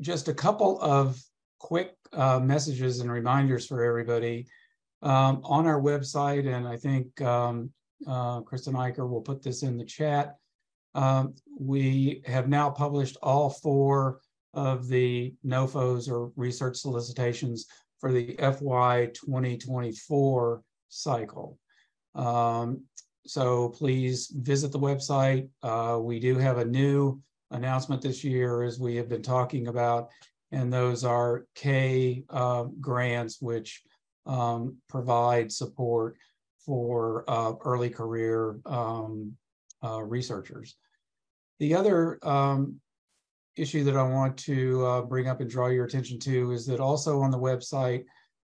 just a couple of quick uh, messages and reminders for everybody. Um, on our website, and I think um, uh, Kristen Eicher will put this in the chat, um, we have now published all four of the NOFOs or research solicitations for the FY 2024 cycle. Um, so please visit the website. Uh, we do have a new announcement this year, as we have been talking about, and those are K uh, grants, which um, provide support for uh, early career um, uh, researchers. The other um, issue that I want to uh, bring up and draw your attention to is that also on the website,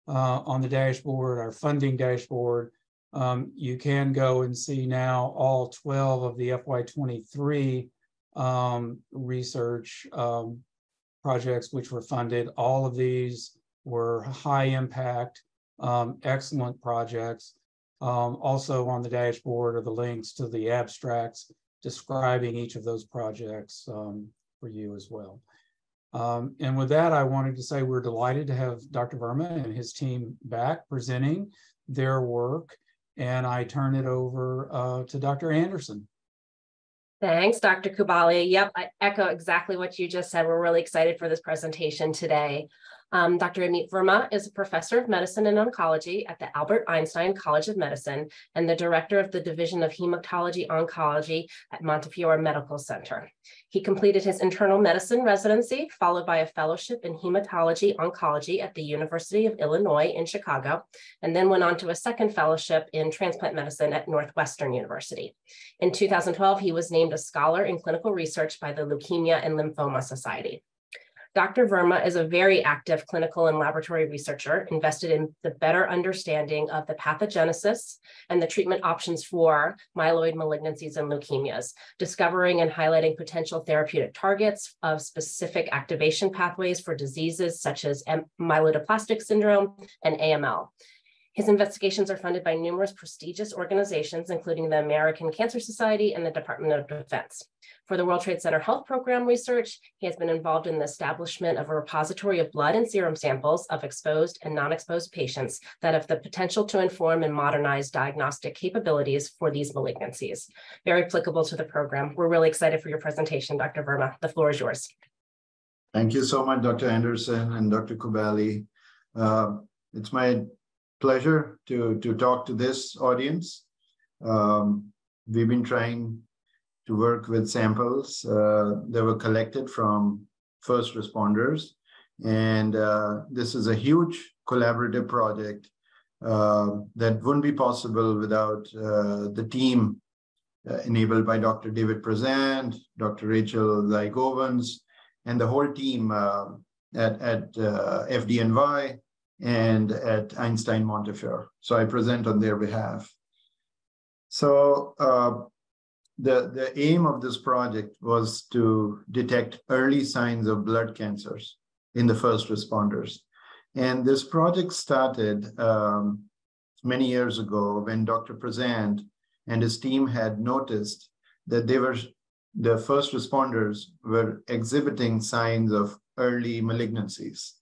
uh, on the dashboard, our funding dashboard, um, you can go and see now all 12 of the FY23 um, research um, projects which were funded. All of these were high impact, um, excellent projects. Um, also on the dashboard are the links to the abstracts describing each of those projects um, for you as well. Um, and with that, I wanted to say we're delighted to have Dr. Verma and his team back presenting their work. And I turn it over uh, to Dr. Anderson. Thanks, Dr. Kubali. Yep, I echo exactly what you just said. We're really excited for this presentation today. Um, Dr. Amit Verma is a professor of medicine and oncology at the Albert Einstein College of Medicine and the director of the Division of Hematology Oncology at Montefiore Medical Center. He completed his internal medicine residency, followed by a fellowship in hematology oncology at the University of Illinois in Chicago, and then went on to a second fellowship in transplant medicine at Northwestern University. In 2012, he was named a scholar in clinical research by the Leukemia and Lymphoma Society. Dr. Verma is a very active clinical and laboratory researcher invested in the better understanding of the pathogenesis and the treatment options for myeloid malignancies and leukemias, discovering and highlighting potential therapeutic targets of specific activation pathways for diseases such as myelodysplastic syndrome and AML. His investigations are funded by numerous prestigious organizations, including the American Cancer Society and the Department of Defense. For the World Trade Center Health Program research, he has been involved in the establishment of a repository of blood and serum samples of exposed and non-exposed patients that have the potential to inform and modernize diagnostic capabilities for these malignancies. Very applicable to the program. We're really excited for your presentation, Dr. Verma. The floor is yours. Thank you so much, Dr. Anderson and Dr. Kubali. Uh, it's my pleasure to, to talk to this audience. Um, we've been trying to work with samples uh, that were collected from first responders. And uh, this is a huge collaborative project uh, that wouldn't be possible without uh, the team uh, enabled by Dr. David Prezant, Dr. Rachel Zygovans, and the whole team uh, at, at FDNY and at Einstein Montefiore. So I present on their behalf. So uh, the, the aim of this project was to detect early signs of blood cancers in the first responders. And this project started um, many years ago when Dr. Prezant and his team had noticed that they were the first responders were exhibiting signs of early malignancies.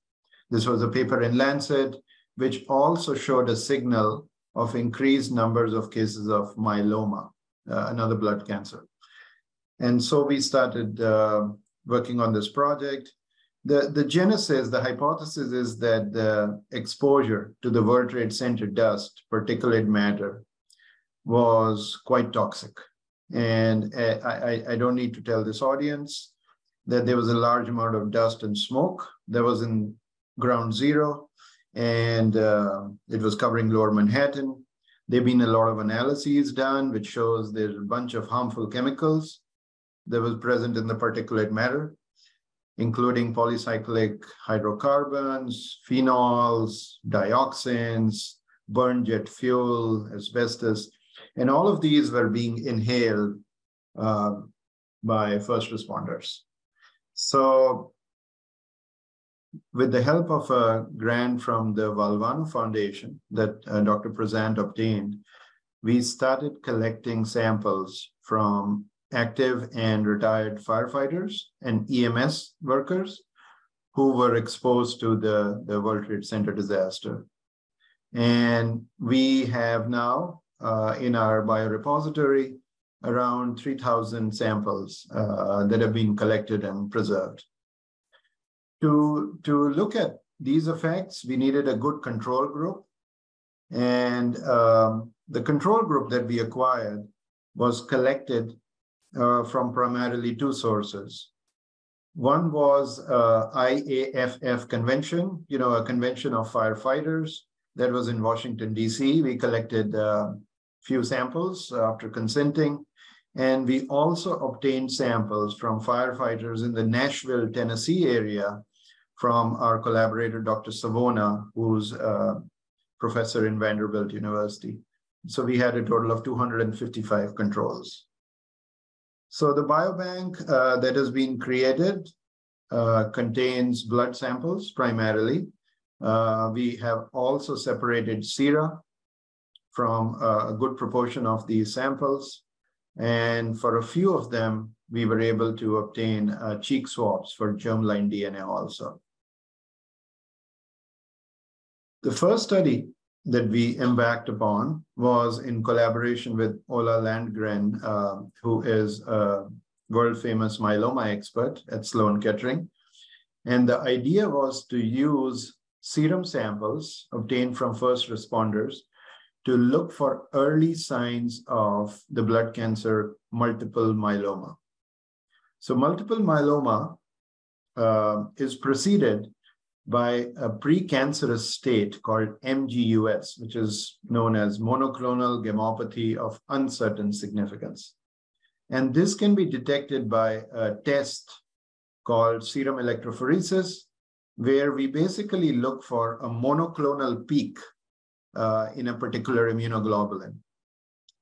This was a paper in Lancet, which also showed a signal of increased numbers of cases of myeloma, uh, another blood cancer. And so we started uh, working on this project. The, the genesis, the hypothesis is that the exposure to the World Trade Center dust, particulate matter, was quite toxic. And uh, I, I, I don't need to tell this audience that there was a large amount of dust and smoke that was in ground zero, and uh, it was covering lower Manhattan. There have been a lot of analyses done, which shows there's a bunch of harmful chemicals that was present in the particulate matter, including polycyclic hydrocarbons, phenols, dioxins, burn jet fuel, asbestos, and all of these were being inhaled uh, by first responders. So with the help of a grant from the Valvano Foundation that uh, Dr. Prezant obtained, we started collecting samples from active and retired firefighters and EMS workers who were exposed to the, the World Trade Center disaster. And we have now uh, in our biorepository around 3,000 samples uh, that have been collected and preserved. To, to look at these effects, we needed a good control group. And um, the control group that we acquired was collected uh, from primarily two sources. One was uh, IAFF convention, you know, a convention of firefighters that was in Washington, D.C. We collected a uh, few samples after consenting. And we also obtained samples from firefighters in the Nashville, Tennessee area from our collaborator, Dr. Savona, who's a professor in Vanderbilt University. So we had a total of 255 controls. So the biobank uh, that has been created uh, contains blood samples primarily. Uh, we have also separated sera from uh, a good proportion of these samples. And for a few of them, we were able to obtain uh, cheek swabs for germline DNA also. The first study that we embarked upon was in collaboration with Ola Landgren, uh, who is a world famous myeloma expert at Sloan Kettering. And the idea was to use serum samples obtained from first responders to look for early signs of the blood cancer multiple myeloma. So multiple myeloma uh, is preceded by a precancerous state called MGUS, which is known as monoclonal gammopathy of uncertain significance. And this can be detected by a test called serum electrophoresis, where we basically look for a monoclonal peak uh, in a particular immunoglobulin.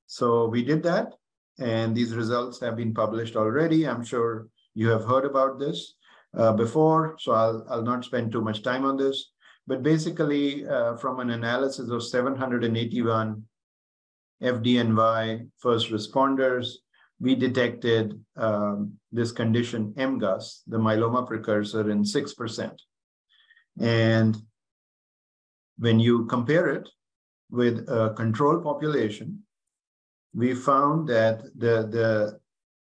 So we did that, and these results have been published already. I'm sure you have heard about this uh, before, so I'll, I'll not spend too much time on this. But basically, uh, from an analysis of 781 FDNY first responders, we detected um, this condition MGUS, the myeloma precursor, in 6%. And when you compare it with a control population, we found that the, the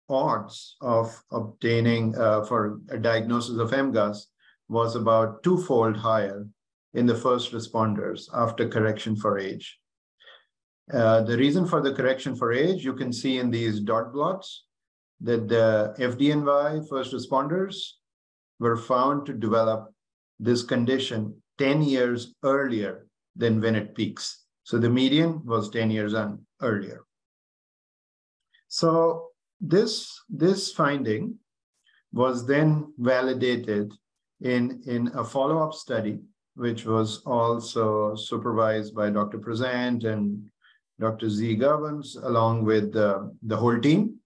odds of obtaining uh, for a diagnosis of MGUS was about twofold higher in the first responders after correction for age. Uh, the reason for the correction for age, you can see in these dot plots that the FDNY first responders were found to develop this condition 10 years earlier than when it peaks. So the median was 10 years on earlier. So this, this finding was then validated in, in a follow-up study, which was also supervised by Dr. Prezant and Dr. Z. Govans, along with uh, the whole team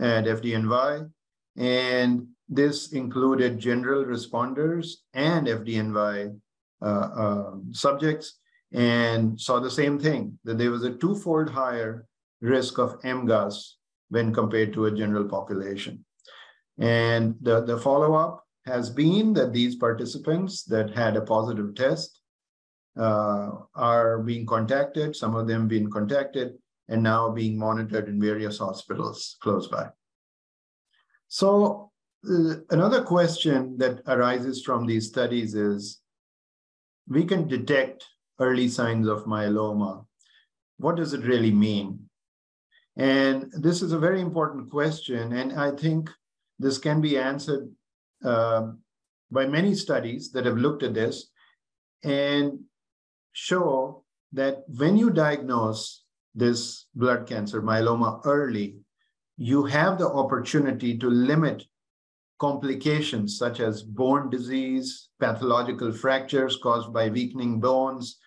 at FDNY. And this included general responders and FDNY uh, uh, subjects and saw the same thing, that there was a twofold higher risk of MGUS when compared to a general population. And the, the follow-up has been that these participants that had a positive test uh, are being contacted, some of them being contacted, and now being monitored in various hospitals close by. So uh, another question that arises from these studies is, we can detect early signs of myeloma. What does it really mean? And this is a very important question. And I think this can be answered uh, by many studies that have looked at this and show that when you diagnose this blood cancer, myeloma, early, you have the opportunity to limit complications such as bone disease, pathological fractures caused by weakening bones,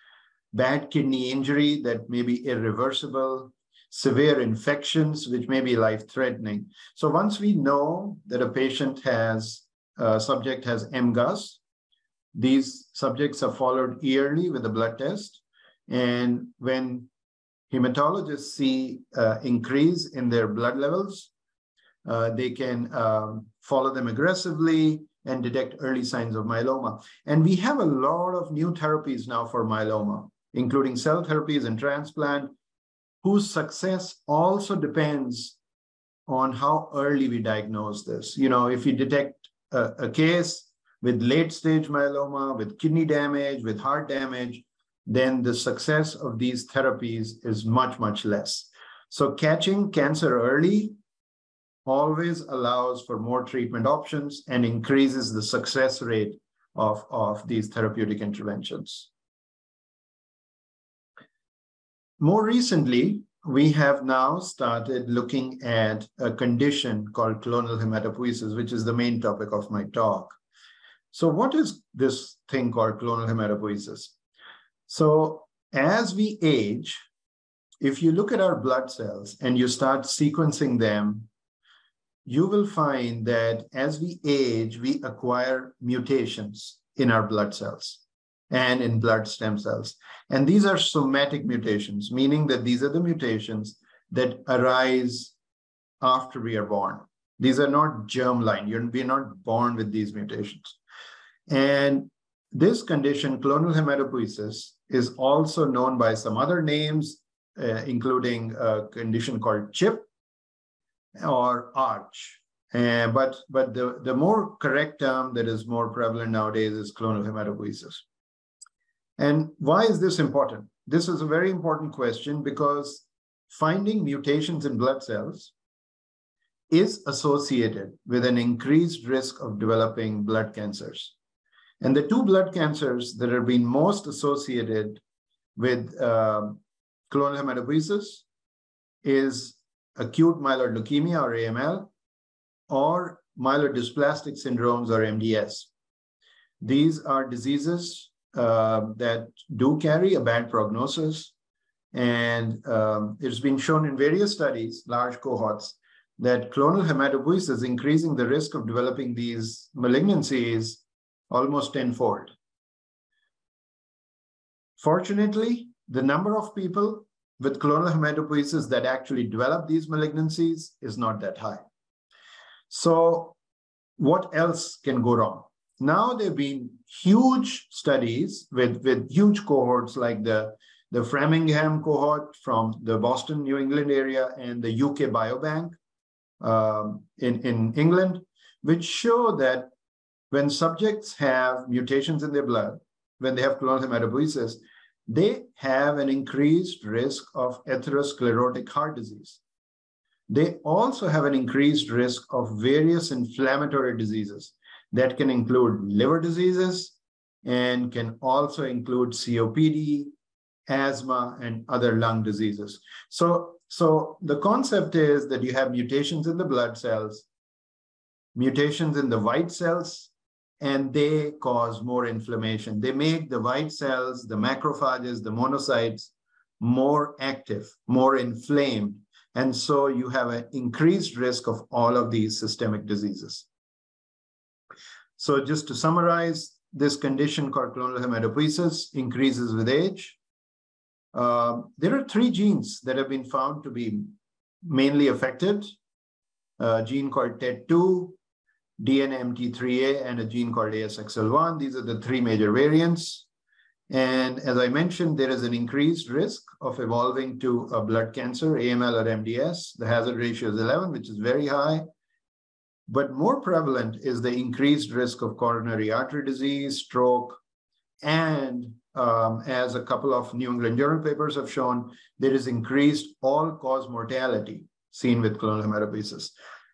bad kidney injury that may be irreversible, severe infections, which may be life-threatening. So once we know that a patient has, a subject has MGUS, these subjects are followed yearly with a blood test. And when hematologists see uh, increase in their blood levels, uh, they can um, follow them aggressively and detect early signs of myeloma. And we have a lot of new therapies now for myeloma, including cell therapies and transplant, whose success also depends on how early we diagnose this. You know, if you detect a, a case with late stage myeloma, with kidney damage, with heart damage, then the success of these therapies is much, much less. So catching cancer early always allows for more treatment options and increases the success rate of, of these therapeutic interventions. More recently, we have now started looking at a condition called clonal hematopoiesis, which is the main topic of my talk. So what is this thing called clonal hematopoiesis? So as we age, if you look at our blood cells and you start sequencing them, you will find that as we age, we acquire mutations in our blood cells and in blood stem cells. And these are somatic mutations, meaning that these are the mutations that arise after we are born. These are not germline. You're, we're not born with these mutations. And this condition, clonal hematopoiesis, is also known by some other names, uh, including a condition called CHIP or ARCH. Uh, but but the, the more correct term that is more prevalent nowadays is clonal hematopoiesis. And why is this important? This is a very important question because finding mutations in blood cells is associated with an increased risk of developing blood cancers. And the two blood cancers that have been most associated with uh, clonal hematopoiesis is acute myeloid leukemia or AML or myelodysplastic syndromes or MDS. These are diseases uh, that do carry a bad prognosis. And um, it's been shown in various studies, large cohorts, that clonal hematopoiesis is increasing the risk of developing these malignancies almost tenfold. Fortunately, the number of people with clonal hematopoiesis that actually develop these malignancies is not that high. So what else can go wrong? Now there have been huge studies with, with huge cohorts like the, the Framingham cohort from the Boston, New England area and the UK Biobank um, in, in England, which show that when subjects have mutations in their blood, when they have clonal hematopoiesis, they have an increased risk of atherosclerotic heart disease. They also have an increased risk of various inflammatory diseases that can include liver diseases and can also include COPD, asthma, and other lung diseases. So, so the concept is that you have mutations in the blood cells, mutations in the white cells, and they cause more inflammation. They make the white cells, the macrophages, the monocytes more active, more inflamed. And so you have an increased risk of all of these systemic diseases. So just to summarize, this condition called clonal hematopoiesis increases with age. Uh, there are three genes that have been found to be mainly affected. A gene called TET2, DNMT3A, and a gene called ASXL1. These are the three major variants. And as I mentioned, there is an increased risk of evolving to a blood cancer, AML or MDS. The hazard ratio is 11, which is very high. But more prevalent is the increased risk of coronary artery disease, stroke, and um, as a couple of New England Journal papers have shown, there is increased all-cause mortality seen with clonal hematopoiesis.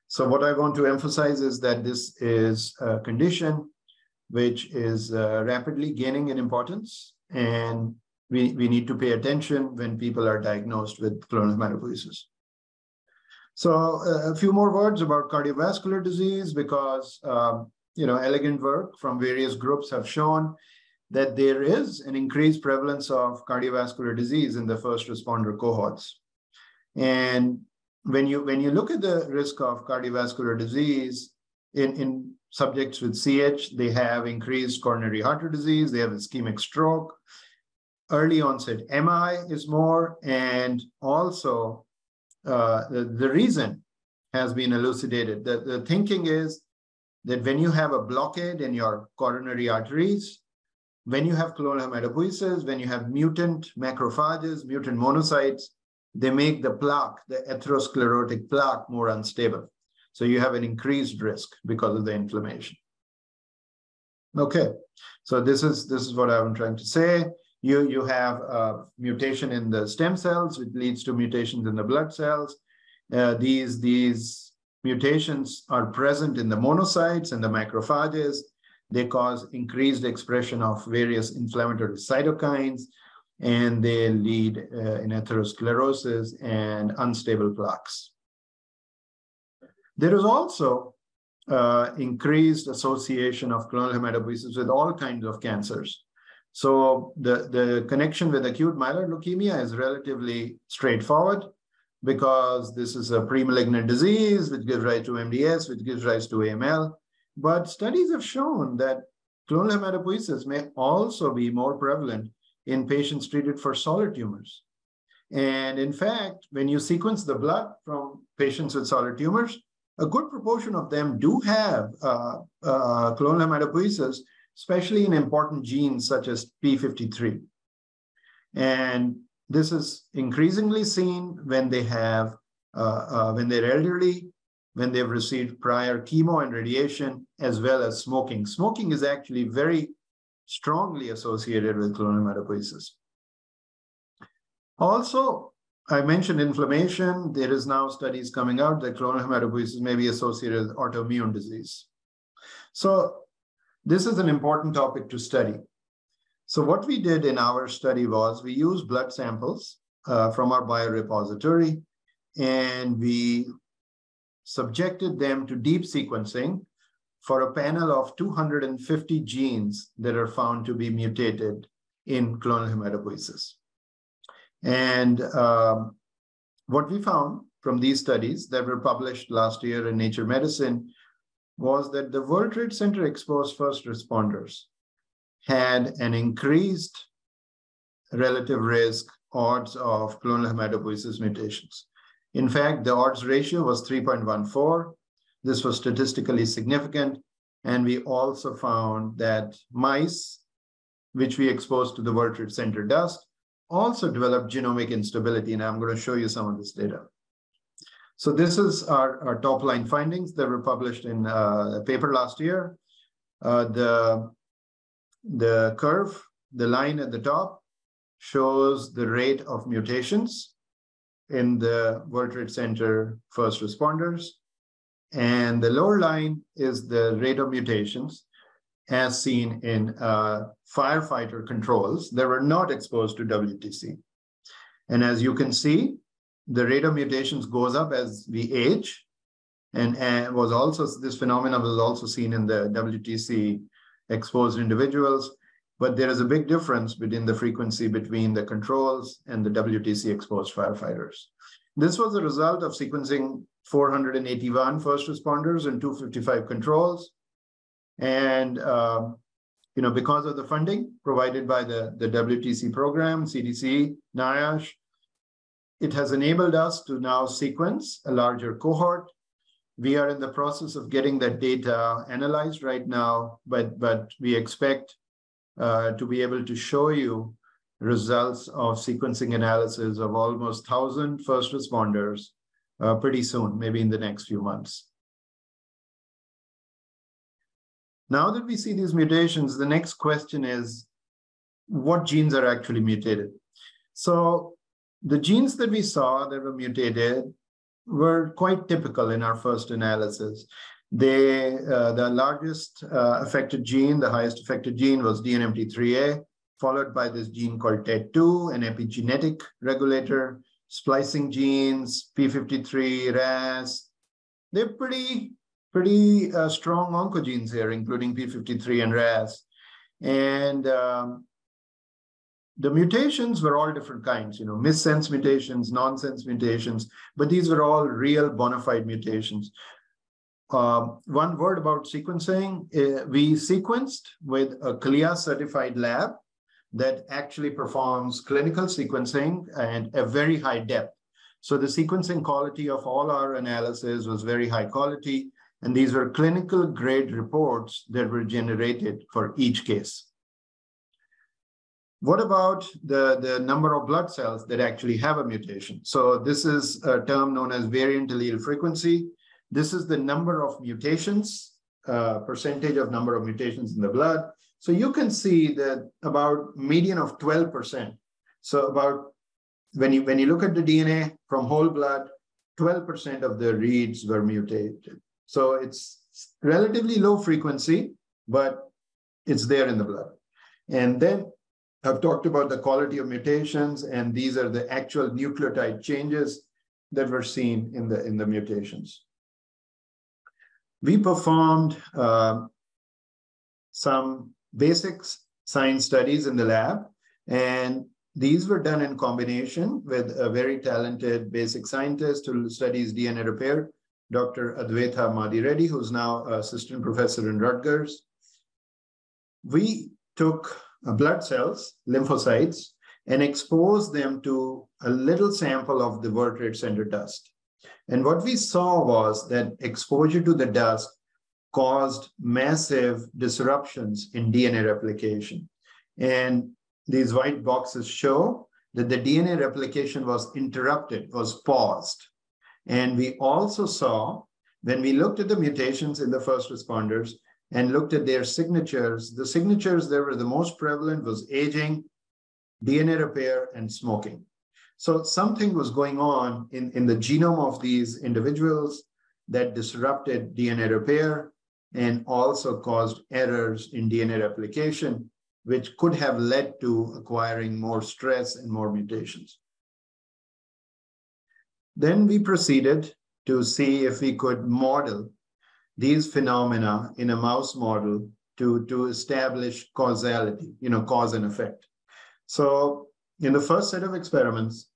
So what I want to emphasize is that this is a condition which is uh, rapidly gaining in importance, and we, we need to pay attention when people are diagnosed with clonal hematopoiesis. So uh, a few more words about cardiovascular disease because um, you know elegant work from various groups have shown that there is an increased prevalence of cardiovascular disease in the first responder cohorts. And when you when you look at the risk of cardiovascular disease in, in subjects with CH, they have increased coronary heart disease, they have ischemic stroke, early onset MI is more, and also uh, the, the reason has been elucidated. The, the thinking is that when you have a blockade in your coronary arteries, when you have clonal hematopoiesis, when you have mutant macrophages, mutant monocytes, they make the plaque, the atherosclerotic plaque, more unstable. So you have an increased risk because of the inflammation. Okay, so this is this is what I'm trying to say. You you have a mutation in the stem cells, which leads to mutations in the blood cells. Uh, these these mutations are present in the monocytes and the macrophages. They cause increased expression of various inflammatory cytokines, and they lead uh, in atherosclerosis and unstable plaques. There is also uh, increased association of clonal hematopoiesis with all kinds of cancers. So the, the connection with acute myeloid leukemia is relatively straightforward because this is a pre-malignant disease which gives rise to MDS, which gives rise to AML. But studies have shown that clonal hematopoiesis may also be more prevalent in patients treated for solid tumors. And in fact, when you sequence the blood from patients with solid tumors, a good proportion of them do have uh, uh, clonal hematopoiesis, especially in important genes such as P53. And this is increasingly seen when they have, uh, uh, when they're elderly, when they've received prior chemo and radiation, as well as smoking. Smoking is actually very strongly associated with clonal hematopoiesis. Also, I mentioned inflammation. There is now studies coming out that clonal hematopoiesis may be associated with autoimmune disease. So this is an important topic to study. So what we did in our study was we used blood samples uh, from our biorepository and we subjected them to deep sequencing for a panel of 250 genes that are found to be mutated in clonal hematopoiesis. And um, what we found from these studies that were published last year in Nature Medicine was that the World Trade Center exposed first responders had an increased relative risk odds of clonal hematopoiesis mutations. In fact, the odds ratio was 3.14. This was statistically significant. And we also found that mice, which we exposed to the World Trade Center dust, also developed genomic instability, and I'm going to show you some of this data. So this is our, our top line findings that were published in uh, a paper last year. Uh, the, the curve, the line at the top, shows the rate of mutations in the World Trade Center first responders. And the lower line is the rate of mutations as seen in uh, firefighter controls that were not exposed to WTC. And as you can see, the rate of mutations goes up as we age. And, and was also this phenomenon was also seen in the WTC exposed individuals. But there is a big difference between the frequency between the controls and the WTC exposed firefighters. This was a result of sequencing 481 first responders and 255 controls and um, you know, because of the funding provided by the, the WTC program, CDC, NIOSH, it has enabled us to now sequence a larger cohort. We are in the process of getting that data analyzed right now, but, but we expect uh, to be able to show you results of sequencing analysis of almost 1,000 first responders uh, pretty soon, maybe in the next few months. Now that we see these mutations, the next question is what genes are actually mutated? So the genes that we saw that were mutated were quite typical in our first analysis. They, uh, the largest uh, affected gene, the highest affected gene was DNMT3A, followed by this gene called TET2, an epigenetic regulator, splicing genes, P53, RAS. They're pretty pretty uh, strong oncogenes here, including P53 and RAS. And um, the mutations were all different kinds, you know, missense mutations, nonsense mutations, but these were all real bona fide mutations. Uh, one word about sequencing, uh, we sequenced with a CLIA certified lab that actually performs clinical sequencing and a very high depth. So the sequencing quality of all our analysis was very high quality And these were clinical grade reports that were generated for each case. What about the, the number of blood cells that actually have a mutation? So this is a term known as variant allele frequency. This is the number of mutations, uh, percentage of number of mutations in the blood. So you can see that about median of 12%. So about when you when you look at the DNA from whole blood, 12% of the reads were mutated. So it's relatively low frequency, but it's there in the blood. And then I've talked about the quality of mutations, and these are the actual nucleotide changes that were seen in the, in the mutations. We performed uh, some basic science studies in the lab, and these were done in combination with a very talented basic scientist who studies DNA repair, Dr. Adwaita Madireddy, who's now assistant professor in Rutgers. We took Uh, blood cells, lymphocytes, and exposed them to a little sample of the World Trade Center dust. And what we saw was that exposure to the dust caused massive disruptions in DNA replication. And these white boxes show that the DNA replication was interrupted, was paused. And we also saw, when we looked at the mutations in the first responders and looked at their signatures, the signatures that were the most prevalent was aging, DNA repair, and smoking. So something was going on in, in the genome of these individuals that disrupted DNA repair and also caused errors in DNA replication which could have led to acquiring more stress and more mutations. Then we proceeded to see if we could model these phenomena in a mouse model to, to establish causality, you know, cause and effect. So in the first set of experiments,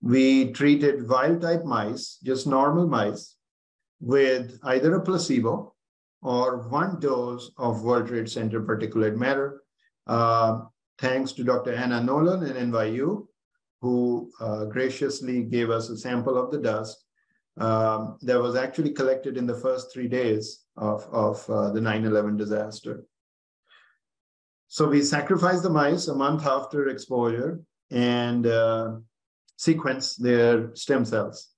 we treated wild type mice, just normal mice, with either a placebo or one dose of World Trade Center particulate matter uh, thanks to Dr. Anna Nolan in NYU, who uh, graciously gave us a sample of the dust um, that was actually collected in the first three days of, of uh, the 9-11 disaster. So we sacrificed the mice a month after exposure and uh, sequenced their stem cells.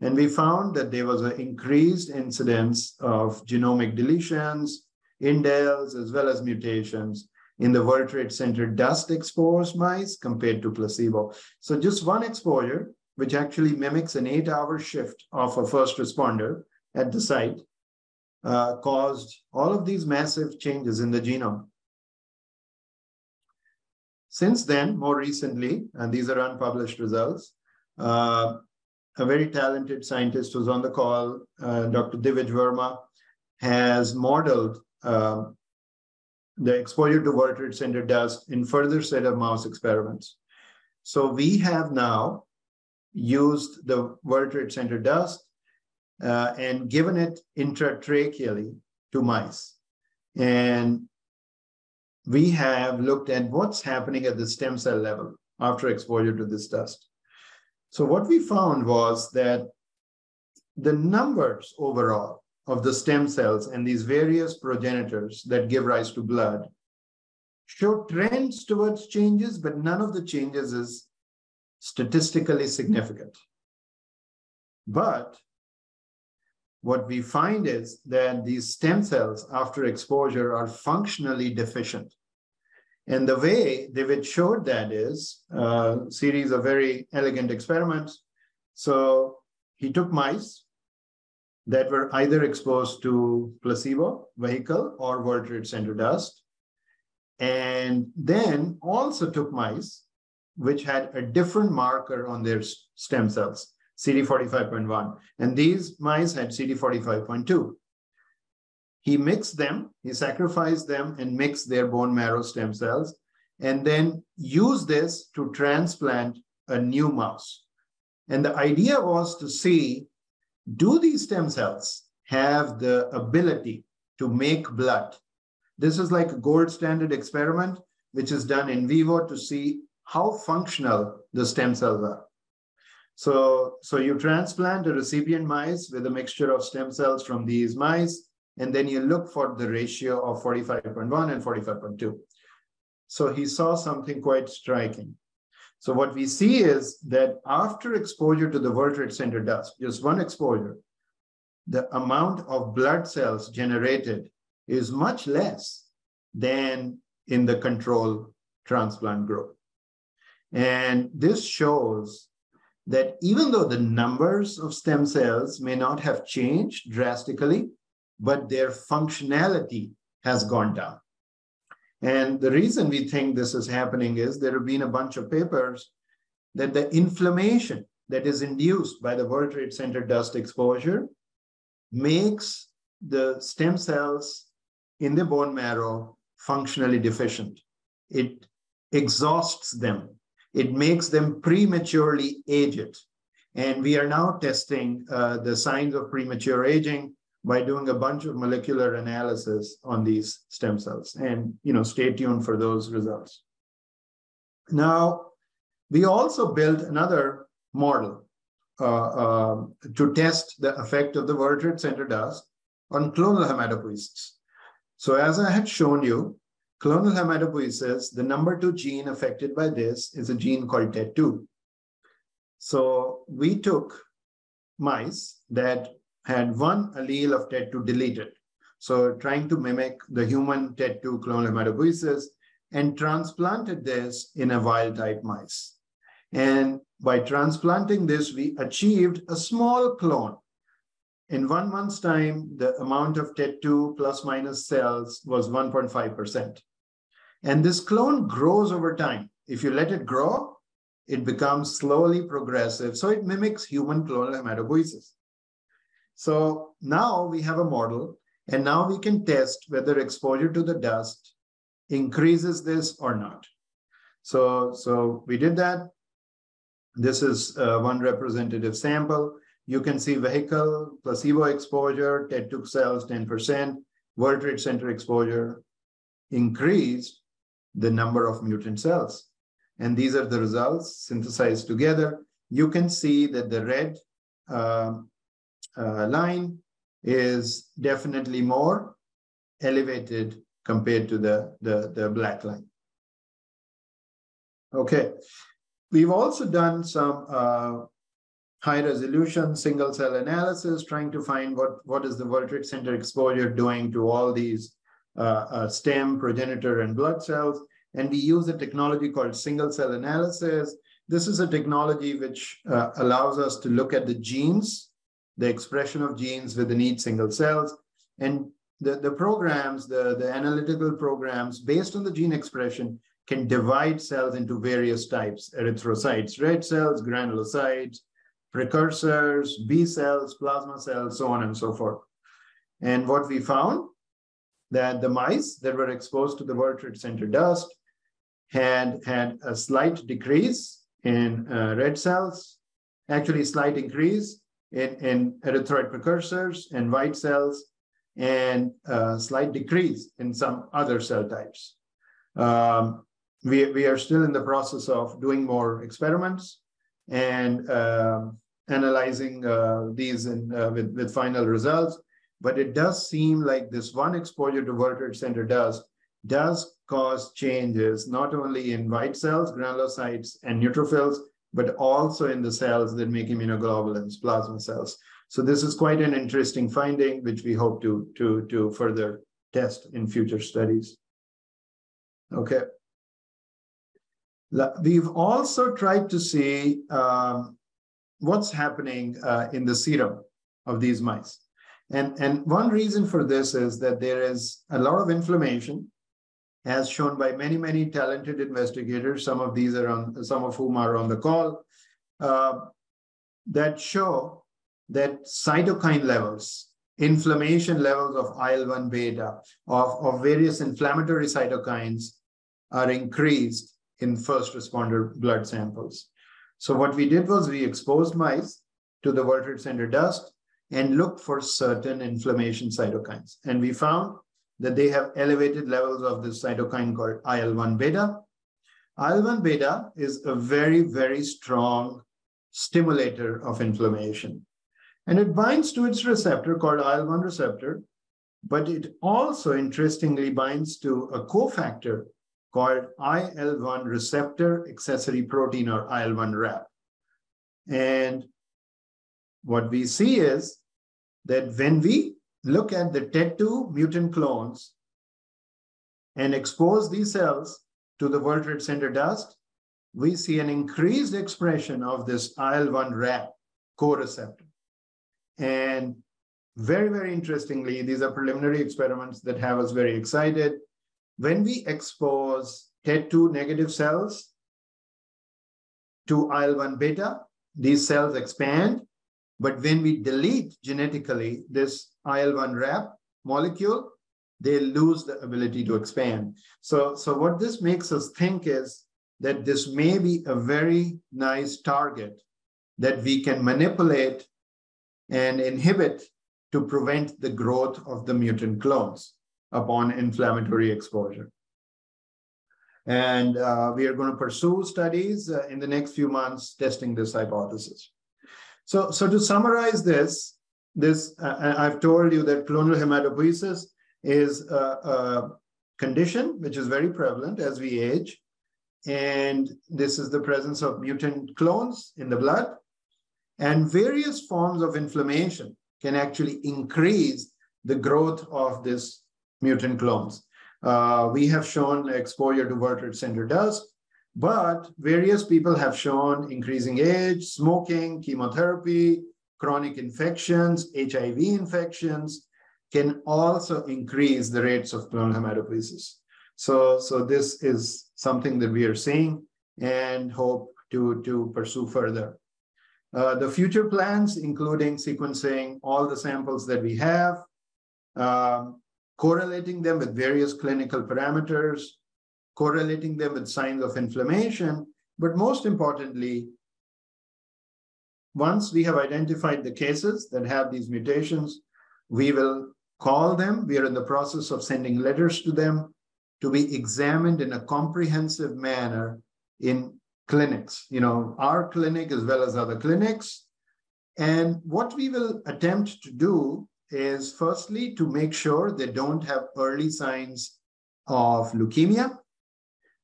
And we found that there was an increased incidence of genomic deletions, indels, as well as mutations in the World Trade Center dust exposed mice compared to placebo. So just one exposure, which actually mimics an eight hour shift of a first responder at the site, uh, caused all of these massive changes in the genome. Since then, more recently, and these are unpublished results, uh, a very talented scientist who's on the call, uh, Dr. Divij Verma, has modeled uh, the exposure to World Trade Center dust in further set of mouse experiments. So we have now used the World Trade Center dust uh, and given it intratracheally to mice. And we have looked at what's happening at the stem cell level after exposure to this dust. So what we found was that the numbers overall of the stem cells and these various progenitors that give rise to blood show trends towards changes, but none of the changes is statistically hmm. significant. But what we find is that these stem cells after exposure are functionally deficient. And the way David showed that is a series of very elegant experiments. So he took mice that were either exposed to placebo, vehicle, or World Trade Center dust. And then also took mice which had a different marker on their stem cells, CD45.1. And these mice had CD45.2. He mixed them, he sacrificed them and mixed their bone marrow stem cells, and then used this to transplant a new mouse. And the idea was to see do these stem cells have the ability to make blood? This is like a gold standard experiment, which is done in vivo to see how functional the stem cells are. So, so you transplant a recipient mice with a mixture of stem cells from these mice, and then you look for the ratio of 45.1 and 45.2. So he saw something quite striking. So what we see is that after exposure to the World Trade Center dust, just one exposure, the amount of blood cells generated is much less than in the control transplant group. And this shows that even though the numbers of stem cells may not have changed drastically, but their functionality has gone down. And the reason we think this is happening is there have been a bunch of papers that the inflammation that is induced by the World Trade Center dust exposure makes the stem cells in the bone marrow functionally deficient. It exhausts them. It makes them prematurely aged. And we are now testing uh, the signs of premature aging by doing a bunch of molecular analysis on these stem cells. And you know, stay tuned for those results. Now, we also built another model uh, uh, to test the effect of the World Trade Center dust on clonal hematopoiesis. So as I had shown you, clonal hematopoiesis, the number two gene affected by this is a gene called TET2. So we took mice that had one allele of TET2 deleted. So trying to mimic the human TET2 clonal hematopoiesis and transplanted this in a wild type mice. And by transplanting this, we achieved a small clone. In one month's time, the amount of TET2 plus minus cells was 1.5%. And this clone grows over time. If you let it grow, it becomes slowly progressive. So it mimics human clonal hematopoiesis. So now we have a model, and now we can test whether exposure to the dust increases this or not. So, so we did that. This is uh, one representative sample. You can see vehicle, placebo exposure, TET2 cells 10%, World Trade Center exposure increased the number of mutant cells. And these are the results synthesized together. You can see that the red uh, uh, line is definitely more elevated compared to the, the, the black line. Okay, we've also done some uh, high resolution single cell analysis, trying to find what, what is the World Trade Center exposure doing to all these stem, progenitor, and blood cells. And we use a technology called single cell analysis. This is a technology which uh, allows us to look at the genes the expression of genes within each single cells. And the, the programs, the, the analytical programs based on the gene expression can divide cells into various types, erythrocytes, red cells, granulocytes, precursors, B cells, plasma cells, so on and so forth. And what we found that the mice that were exposed to the World Trade Center dust had had a slight decrease in uh, red cells, actually slight increase in, in erythroid precursors and white cells, and a slight decrease in some other cell types. Um, we, we are still in the process of doing more experiments and uh, analyzing uh, these in, uh, with, with final results. But it does seem like this one exposure to World Trade Center does does cause changes not only in white cells, granulocytes, and neutrophils, but also in the cells that make immunoglobulins, plasma cells. So this is quite an interesting finding, which we hope to, to, to further test in future studies. Okay. We've also tried to see um, what's happening uh, in the serum of these mice. And, and one reason for this is that there is a lot of inflammation as shown by many, many talented investigators, some of these are on, some of whom are on the call, uh, that show that cytokine levels, inflammation levels of IL-1 beta, of, of various inflammatory cytokines are increased in first responder blood samples. So what we did was we exposed mice to the World Trade Center dust and looked for certain inflammation cytokines. And we found that they have elevated levels of this cytokine called IL-1 beta. IL-1 beta is a very, very strong stimulator of inflammation. And it binds to its receptor called IL-1 receptor but it also interestingly binds to a cofactor called IL-1 receptor accessory protein or IL-1 RAP. And what we see is that when we look at the TET2 mutant clones and expose these cells to the World Trade Center dust, we see an increased expression of this IL-1 RAP co-receptor. And very, very interestingly, these are preliminary experiments that have us very excited. When we expose TET2 negative cells to IL-1 beta, these cells expand. But when we delete genetically this IL-1 RAP molecule, they lose the ability to expand. So, so what this makes us think is that this may be a very nice target that we can manipulate and inhibit to prevent the growth of the mutant clones upon inflammatory exposure. And uh, we are going to pursue studies uh, in the next few months testing this hypothesis. So, so to summarize this, this uh, I've told you that clonal hematopoiesis is a, a condition which is very prevalent as we age. And this is the presence of mutant clones in the blood. And various forms of inflammation can actually increase the growth of these mutant clones. Uh, we have shown exposure to Trade Center dust, but various people have shown increasing age, smoking, chemotherapy, chronic infections, HIV infections can also increase the rates of clonal hematopoiesis. So, so this is something that we are seeing and hope to, to pursue further. Uh, the future plans, including sequencing all the samples that we have, um, correlating them with various clinical parameters, correlating them with signs of inflammation, but most importantly, once we have identified the cases that have these mutations, we will call them. We are in the process of sending letters to them to be examined in a comprehensive manner in clinics, you know, our clinic as well as other clinics. And what we will attempt to do is firstly to make sure they don't have early signs of leukemia,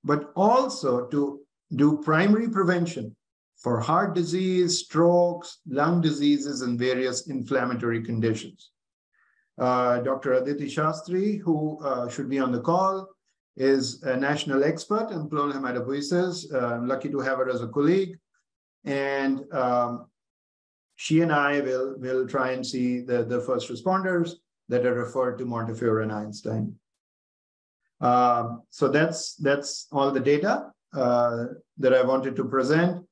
but also to do primary prevention for heart disease, strokes, lung diseases, and various inflammatory conditions. Uh, Dr. Aditi Shastri, who uh, should be on the call, is a national expert in clonal hematopoiesis. Uh, I'm lucky to have her as a colleague. And um, she and I will, will try and see the, the first responders that are referred to Montefiore and Einstein. Um, so that's, that's all the data uh, that I wanted to present.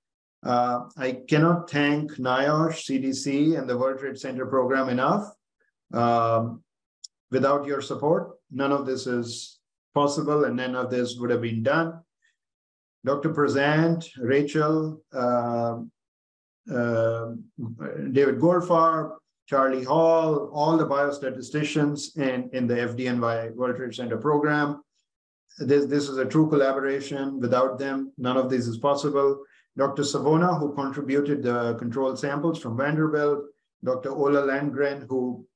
Uh, I cannot thank NIOSH, CDC, and the World Trade Center program enough. Um, without your support, none of this is possible and none of this would have been done. Dr. Prezant, Rachel, uh, uh, David Goldfarb, Charlie Hall, all the biostatisticians in, in the FDNY World Trade Center program. This, this is a true collaboration. Without them, none of this is possible. Dr. Savona, who contributed the control samples from Vanderbilt, Dr. Ola Landgren, who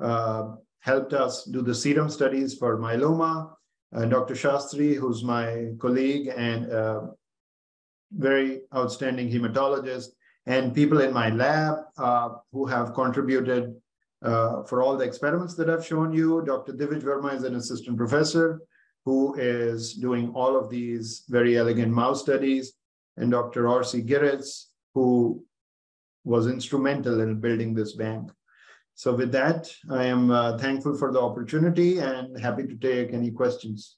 uh, helped us do the serum studies for myeloma, uh, Dr. Shastri, who's my colleague and uh, very outstanding hematologist, and people in my lab uh, who have contributed uh, for all the experiments that I've shown you. Dr. Divij Verma is an assistant professor who is doing all of these very elegant mouse studies, and Dr. Orsi Giricz, who was instrumental in building this bank. So with that, I am uh, thankful for the opportunity and happy to take any questions.